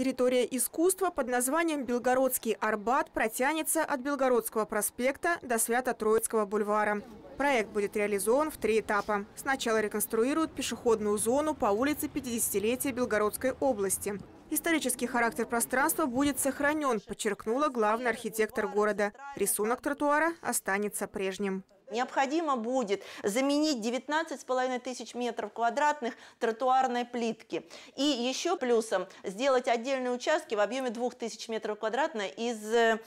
Территория искусства под названием Белгородский Арбат протянется от Белгородского проспекта до Свято-Троицкого бульвара. Проект будет реализован в три этапа. Сначала реконструируют пешеходную зону по улице 50-летия Белгородской области. Исторический характер пространства будет сохранен, подчеркнула главный архитектор города. Рисунок тротуара останется прежним. Необходимо будет заменить 19,5 тысяч метров квадратных тротуарной плитки. И еще плюсом сделать отдельные участки в объеме 2000 метров квадратных из э,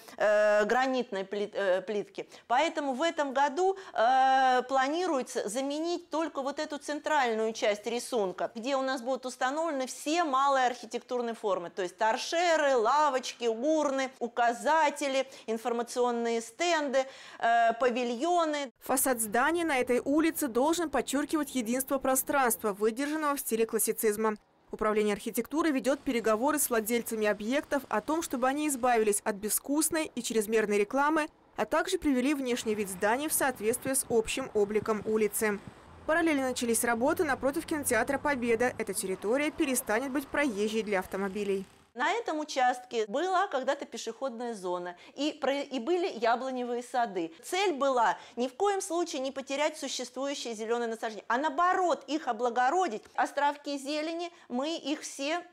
гранитной плит, э, плитки. Поэтому в этом году э, планируется заменить только вот эту центральную часть рисунка, где у нас будут установлены все малые архитектурные формы. То есть торшеры, лавочки, урны, указатели, информационные стенды, э, павильоны. Фасад здания на этой улице должен подчеркивать единство пространства, выдержанного в стиле классицизма. Управление архитектуры ведет переговоры с владельцами объектов о том, чтобы они избавились от безвкусной и чрезмерной рекламы, а также привели внешний вид здания в соответствие с общим обликом улицы. Параллельно начались работы напротив кинотеатра «Победа». Эта территория перестанет быть проезжей для автомобилей. На этом участке была когда-то пешеходная зона и, и были яблоневые сады. Цель была ни в коем случае не потерять существующие зеленые насаждения, а наоборот их облагородить. Островки зелени, мы их все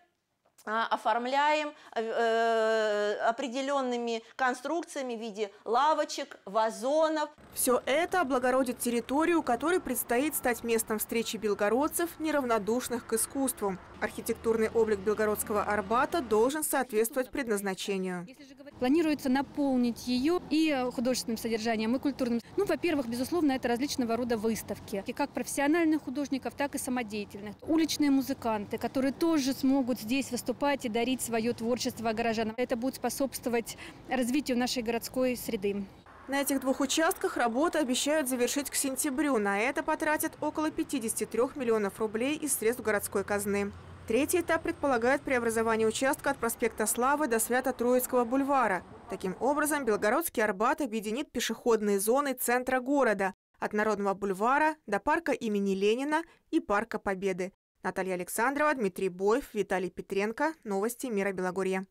оформляем э, определенными конструкциями в виде лавочек, вазонов. Все это облагородит территорию, которой предстоит стать местом встречи белгородцев, неравнодушных к искусству. Архитектурный облик белгородского Арбата должен соответствовать предназначению. Планируется наполнить ее и художественным содержанием, и культурным. Ну, во-первых, безусловно, это различного рода выставки, и как профессиональных художников, так и самодеятельных. Уличные музыканты, которые тоже смогут здесь выступать выступать и дарить свое творчество горожанам. Это будет способствовать развитию нашей городской среды. На этих двух участках работы обещают завершить к сентябрю. На это потратят около 53 миллионов рублей из средств городской казны. Третий этап предполагает преобразование участка от проспекта Славы до Свято-Троицкого бульвара. Таким образом, Белгородский Арбат объединит пешеходные зоны центра города от Народного бульвара до парка имени Ленина и парка Победы. Наталья Александрова, Дмитрий Боев, Виталий Петренко. Новости Мира Белогорья.